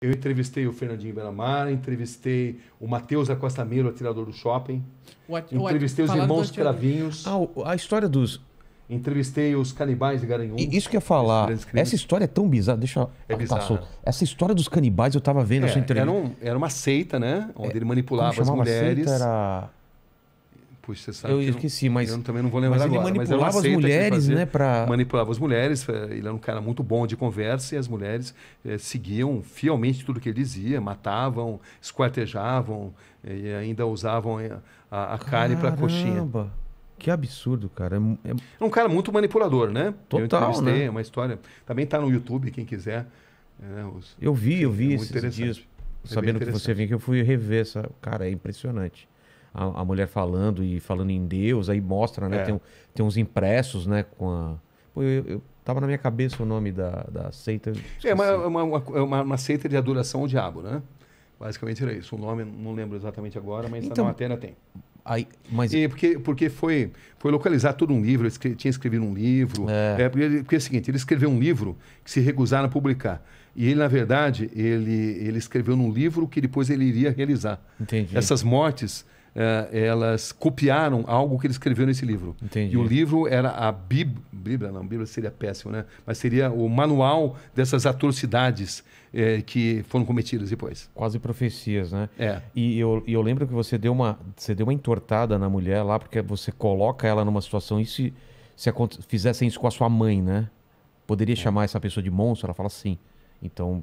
Eu entrevistei o Fernandinho Belamar, entrevistei o Matheus da Costa Miro, atirador do shopping. O at- o at- Entrevistei os irmãos. Cravinhos. Ah, a história dos. Entrevistei os canibais de Garanhuns. Isso que eu ia falar. Essa história é tão bizarra. Deixa eu. É bizarra. Essa história dos canibais eu tava vendo a sua É, entrevista. era, um- era uma seita, né? Onde ele Como manipulava as mulheres. seita? Era... Puxa, você sabe Eu não- esqueci, mas. Eu também não vou lembrar mas ele agora. mas manipulava as que ele mulheres, né? Pra... Manipulava as mulheres. Ele era um cara muito bom de conversa e as mulheres eh, seguiam fielmente tudo que ele dizia, matavam, esquartejavam eh, e ainda usavam eh, a, a carne para coxinha. Caramba, Que absurdo, cara. É é- É um cara muito manipulador, né? Total, eu entrevistei, né? é uma história. Também está no YouTube, quem quiser. É, os- Eu vi, eu É vi muito esses dias, É sabendo que você vinha, que eu fui rever essa. Cara, é impressionante. A, a mulher falando e falando em Deus, aí mostra, né? É. Tem, tem uns impressos, né? Com a. Pô, eu, eu- tava na minha cabeça o nome da, da seita. eu É uma, uma, uma, uma- uma seita de adoração ao diabo, né? Basicamente era isso. O nome não lembro exatamente agora, mas Então- na matéria tem. Aí, mas E porque, porque foi, foi localizar todo um livro, ele tinha escrevido um livro. É. É, porque, porque é o seguinte, ele escreveu um livro que se recusaram a publicar. E ele, na verdade, ele, ele escreveu num livro que depois ele iria realizar. entendi. Essas mortes, eh, elas copiaram algo que ele escreveu nesse livro. Entendi. E o livro era a Bíblia, Bíblia não, Bíblia seria péssimo, né? Mas seria o manual dessas atrocidades eh, que foram cometidas depois. Quase profecias, né? É. E eu, e eu lembro que você deu uma, você deu uma entortada na mulher lá, porque você coloca ela numa situação. E se, se fizessem isso com a sua mãe, né? Poderia chamar essa pessoa de monstro? Ela fala sim. Então,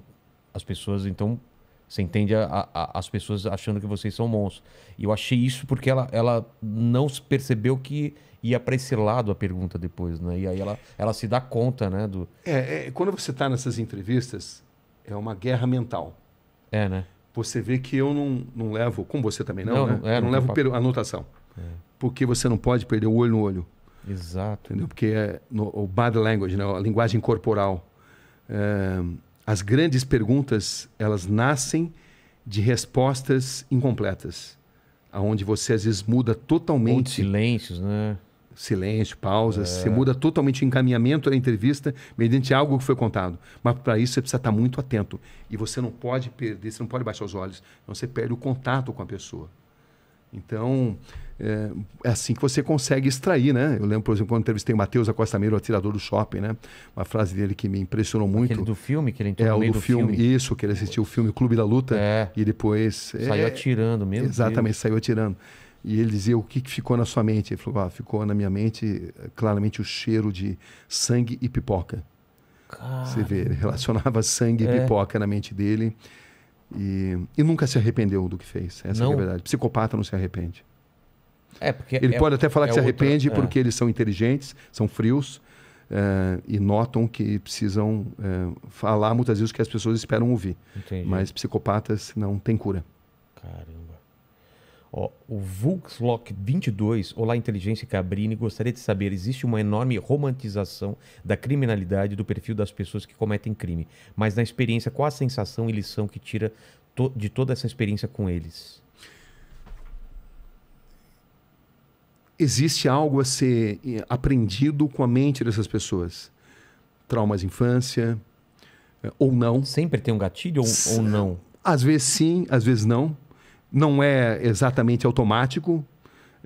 as pessoas, então, você entende a- a- as pessoas achando que vocês são monstros. E eu achei isso porque ela, ela não percebeu que ia para esse lado a pergunta depois, né? E aí ela, ela se dá conta, né? Do... É, é, quando você está nessas entrevistas, é uma guerra mental. É, né? Você vê que eu não, não levo, como você também não, Não, né? é, eu não não levo per- anotação. Porque você não pode perder o olho no olho. Exato. entendeu? Porque é no, o body language, né? a linguagem corporal. É, as grandes perguntas, elas nascem de respostas incompletas, aonde você às vezes muda Ou de totalmente silêncios, né? silêncio, pausas, É. você muda totalmente o encaminhamento da entrevista mediante algo que foi contado. Mas para isso você precisa estar muito atento e você não pode perder, você não pode baixar os olhos, senão você perde o contato com a pessoa. Então, é, é assim que você consegue extrair, né? Eu lembro, por exemplo, quando entrevistei o Matheus Acosta Meiro, atirador do shopping, né? Uma frase dele que me impressionou muito. Aquele do filme que ele entrou É, no o meio do, filme, Isso, que ele assistiu o filme Clube da Luta É. e depois... Saiu é, atirando mesmo. Exatamente, saiu atirando. E ele dizia o que, que ficou na sua mente. Ele falou, ah, ficou na minha mente eh, claramente o cheiro de sangue e pipoca. Você vê, ele relacionava sangue É. e pipoca na mente dele. E, e nunca se arrependeu do que fez. Essa é Não? a verdade. Psicopata não se arrepende. É, porque Ele é- pode até falar é que se arrepende é. porque eles são inteligentes, são frios eh, e notam que precisam eh, falar muitas vezes o que as pessoas esperam ouvir. Entendi. Mas psicopatas não têm cura. Caramba. Ó, o Vulkslock 22, Olá Inteligência Cabrini, gostaria de saber, existe uma enorme romantização da criminalidade do perfil das pessoas que cometem crime, mas na experiência, qual a sensação e lição que tira to- de toda essa experiência com eles? existe algo a ser eh, aprendido com a mente dessas pessoas. Traumas de infância, eh, ou não. Sempre tem um gatilho ou, ou não? Às vezes sim, às vezes não. Não é exatamente automático.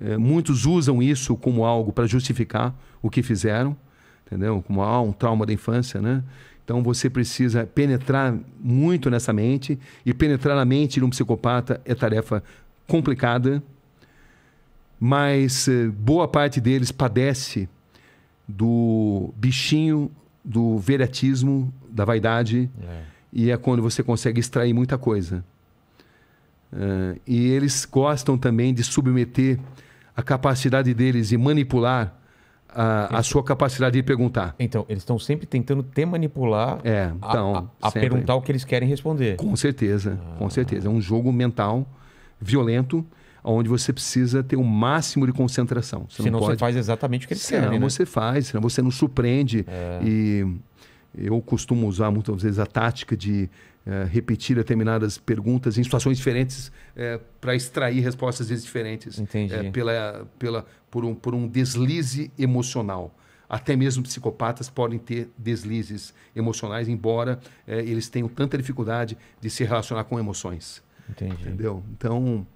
Eh, muitos usam isso como algo para justificar o que fizeram, entendeu? Como ah, um trauma da infância, né? Então você precisa penetrar muito nessa mente e penetrar na mente de um psicopata é tarefa complicada, mas eh, boa parte deles padece do bichinho do veriatismo, da vaidade, É. e é quando você consegue extrair muita coisa. Eh, e eles gostam também de submeter a capacidade deles de manipular a, a sua capacidade de perguntar. Então, eles estão sempre tentando te manipular É, a- então, a, a sempre. perguntar o que eles querem responder. Com certeza, com certeza. É um jogo mental violento, onde você precisa ter o máximo de concentração. Você Senão não você pode... faz exatamente o que eles Senão querem, né? você faz, senão você não surpreende. E eu costumo usar muitas vezes a tática de eh, repetir determinadas perguntas em situações diferentes para extrair respostas às vezes diferentes. Entendi. Eh, pela, pela, por, um, por um deslize emocional. até mesmo psicopatas podem ter deslizes emocionais, embora eh, eles tenham tanta dificuldade de se relacionar com emoções. Entendi. Entendeu? Então,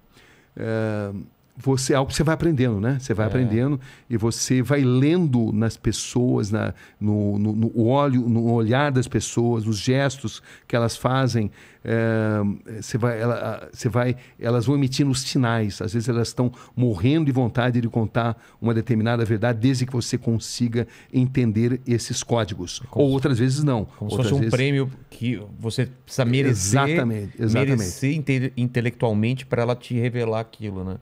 é, você é algo que você vai aprendendo, né? Você vai É. aprendendo e você vai lendo nas pessoas, na, no, no, no olho, no olhar das pessoas, os gestos que elas fazem. é, você vai, ela, você vai, elas vão emitindo os sinais. Às vezes elas estão morrendo de vontade de contar uma determinada verdade, desde que você consiga entender esses códigos. Ou outras vezes não. Como se outras fosse um vezes, prêmio que você precisa merecer, Exatamente, exatamente. merecer inte- intelectualmente para ela te revelar aquilo, né?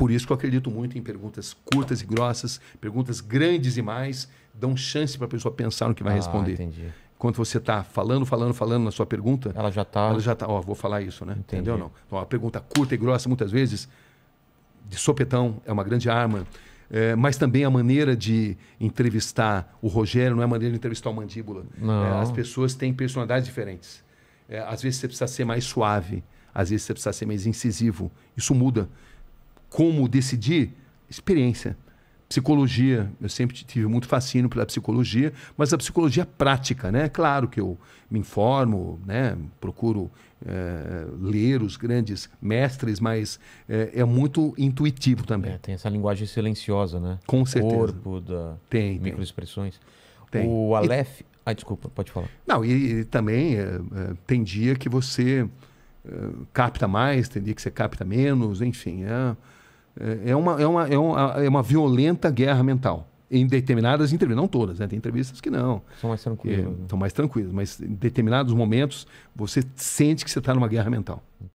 Por isso que eu acredito muito em perguntas curtas e grossas, perguntas grandes e mais, dão chance para a pessoa pensar no que vai Ah, responder. entendi. Enquanto você está falando, falando, falando na sua pergunta, Ela já tá. ela já está, ó, vou falar isso, né? Entendi. Entendeu ou não? Então, a pergunta curta e grossa, muitas vezes, de sopetão, é uma grande arma. É, mas também a maneira de entrevistar o Rogério não é a maneira de entrevistar o Mandíbula. É, as pessoas têm personalidades diferentes. É, às vezes você precisa ser mais suave, às vezes você precisa ser mais incisivo. Isso muda. Como decidir? Experiência. Psicologia, eu sempre tive muito fascínio pela psicologia, mas a psicologia prática, né? Claro que eu me informo, né? Procuro eh, ler os grandes mestres, mas eh, é muito intuitivo também. É, tem essa linguagem silenciosa, né? Com certeza. Corpo, da Tem, microexpressões. Tem. O Aleph. Ah, desculpa, pode falar. Não, e, e também eh, tem dia que você capta mais, tem dia que você capta menos, enfim. É, é, é uma, é, uma, é, uma, é uma violenta guerra mental. Em determinadas entrevistas, não todas, né? tem entrevistas que não, São mais que tranquilos. né? estão mais tranquilas, mas em determinados momentos você sente que você está numa guerra mental.